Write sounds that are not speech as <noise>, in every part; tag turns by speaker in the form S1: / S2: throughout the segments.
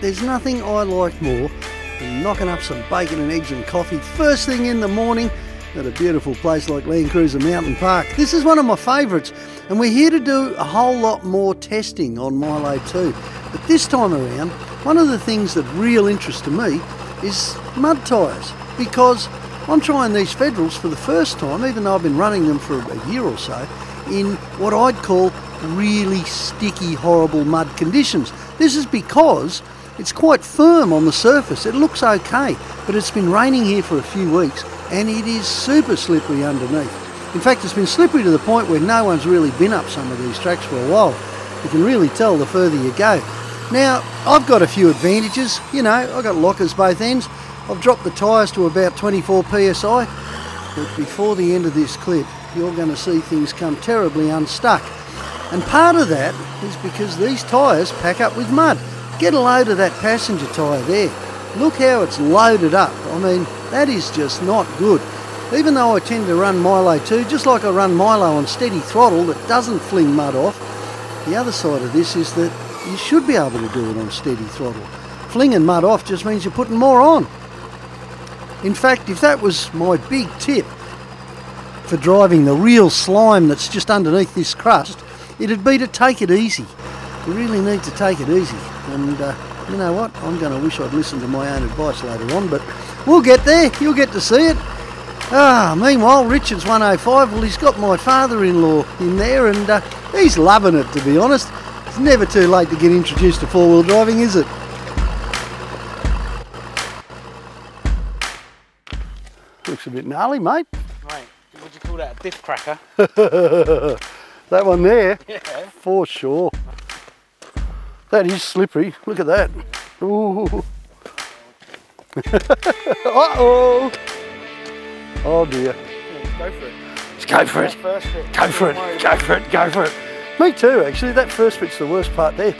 S1: there's nothing I like more than knocking up some bacon and eggs and coffee first thing in the morning at a beautiful place like Landcruiser Mountain Park. This is one of my favourites, and we're here to do a whole lot more testing on Milo 2. But this time around, one of the things of real interest to me is mud tyres, because I'm trying these Federals for the first time, even though I've been running them for a year or so, in what I'd call really sticky, horrible mud conditions. This is because it's quite firm on the surface. It looks okay, but it's been raining here for a few weeks and it is super slippery underneath. In fact, it's been slippery to the point where no one's really been up some of these tracks for a while. You can really tell the further you go. Now, I've got a few advantages. You know, I've got lockers both ends. I've dropped the tyres to about 24 psi, but before the end of this clip, you're going to see things come terribly unstuck. And part of that is because these tyres pack up with mud. Get a load of that passenger tyre there. Look how it's loaded up. I mean, that is just not good. Even though I tend to run Milo 2, just like I run Milo on steady throttle that doesn't fling mud off, the other side of this is that you should be able to do it on steady throttle. Flinging mud off just means you're putting more on. In fact, if that was my big tip for driving the real slime that's just underneath this crust, it'd be to take it easy. You really need to take it easy. And uh, you know what? I'm going to wish I'd listened to my own advice later on, but we'll get there. You'll get to see it. Ah, meanwhile, Richard's 105. Well, he's got my father-in-law in there, and uh, he's loving it, to be honest. It's never too late to get introduced to four-wheel driving, is it? Looks a bit gnarly, mate.
S2: Mate, would you call that a diff cracker? <laughs>
S1: that one there? <laughs>
S2: Yeah.
S1: For sure. That is slippery. Look at that. Ooh. <laughs> Uh-oh. Oh dear.
S2: Go for it.
S1: Let's go for it.
S2: First bit.
S1: Go for it.
S2: Don't worry
S1: Go for it. Go for it. Me too, actually. That first bit's the worst part there.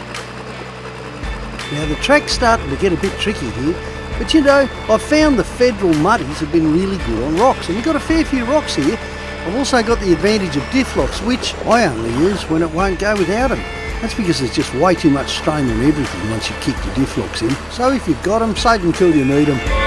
S1: Now the track's starting to get a bit tricky here, but you know, I've found the Federal Muddies have been really good on rocks, and we've got a fair few rocks here. I've also got the advantage of diff locks, which I only use when it won't go without them. That's because there's just way too much strain on everything once you kick your diff locks in. So if you've got them, save them till you need them.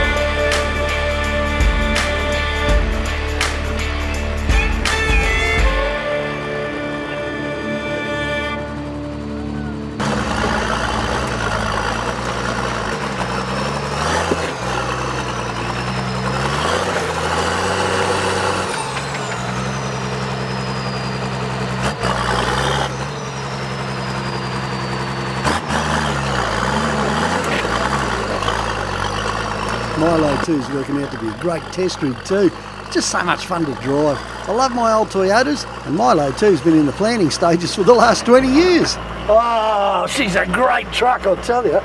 S1: Milo 2 is working out to be a great test rig too. It's just so much fun to drive. I love my old Toyotas, and Milo 2's been in the planning stages for the last 20 years. Oh, she's a great truck, I'll tell you.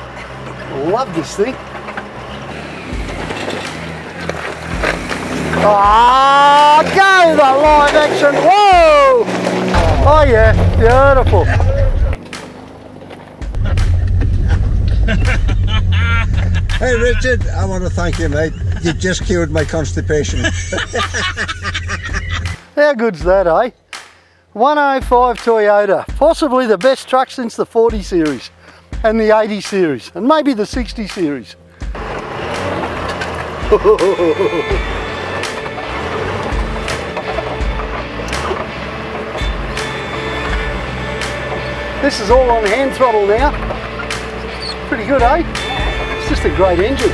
S1: Love this thing. Ah, go the live action. Whoa! Oh yeah, beautiful. <laughs>
S3: Hey Richard, I want to thank you, mate. You just cured my constipation. <laughs>
S1: How good's that, eh? 105 Toyota, possibly the best truck since the 40 series and the 80 series and maybe the 60 series. <laughs> this is all on hand throttle now. Pretty good, eh? It's just a great engine.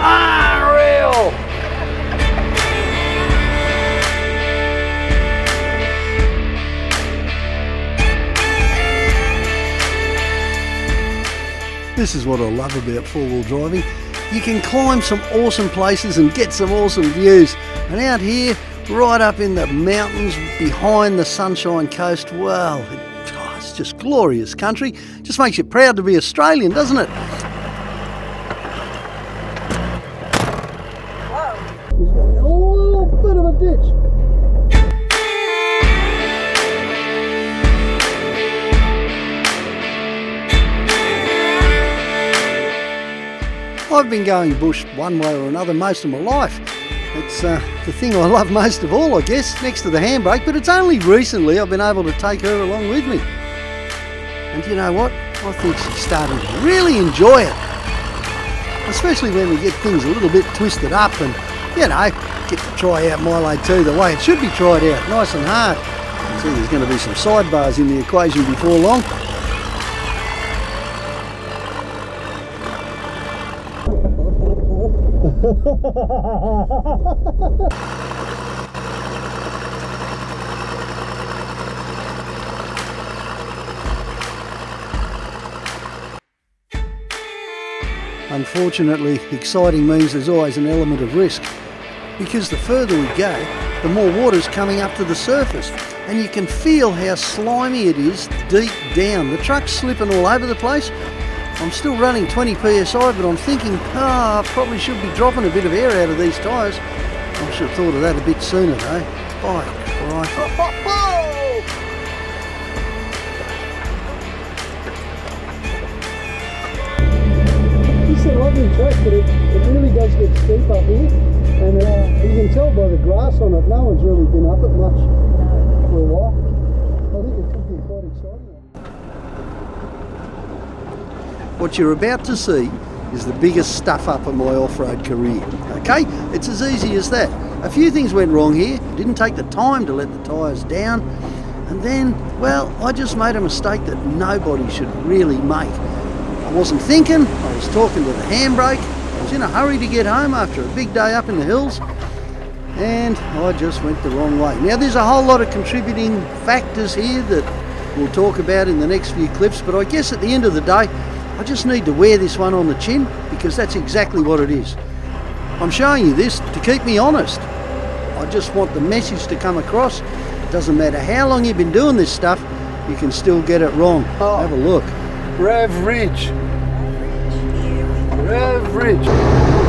S1: Unreal! This is what I love about four-wheel driving. You can climb some awesome places and get some awesome views. And out here, right up in the mountains behind the Sunshine Coast, well, oh, it's just glorious country. Just makes you proud to be Australian, doesn't it? A little bit of a ditch. I've been going bush one way or another most of my life. It's uh, the thing I love most of all, I guess, next to the handbrake, but it's only recently I've been able to take her along with me. And you know what? I think she's starting to really enjoy it. Especially when we get things a little bit twisted up and, you know, get to try out Milo 2 the way it should be tried out, nice and hard. See, there's going to be some sidebars in the equation before long. Unfortunately, exciting means there's always an element of risk because the further we go, the more water's coming up to the surface and you can feel how slimy it is deep down. The truck's slipping all over the place. I'm still running 20 psi, but I'm thinking, ah, oh, I probably should be dropping a bit of air out of these tyres. I should have thought of that a bit sooner, though. By Christ. It's a lovely track, but it, it really does get steep up here. And uh, you can tell by the grass on it, no one's really been up it much for a while. What you're about to see is the biggest stuff up of my off-road career. Okay, it's as easy as that. A few things went wrong here. Didn't take the time to let the tyres down. And then, well, I just made a mistake that nobody should really make. I wasn't thinking, I was talking with the handbrake, was in a hurry to get home after a big day up in the hills, and I just went the wrong way. Now there's a whole lot of contributing factors here that we'll talk about in the next few clips, but I guess at the end of the day, I just need to wear this one on the chin because that's exactly what it is. I'm showing you this to keep me honest. I just want the message to come across. It doesn't matter how long you've been doing this stuff, you can still get it wrong.
S3: Oh.
S1: Have a look.
S3: Rev Ridge. Rev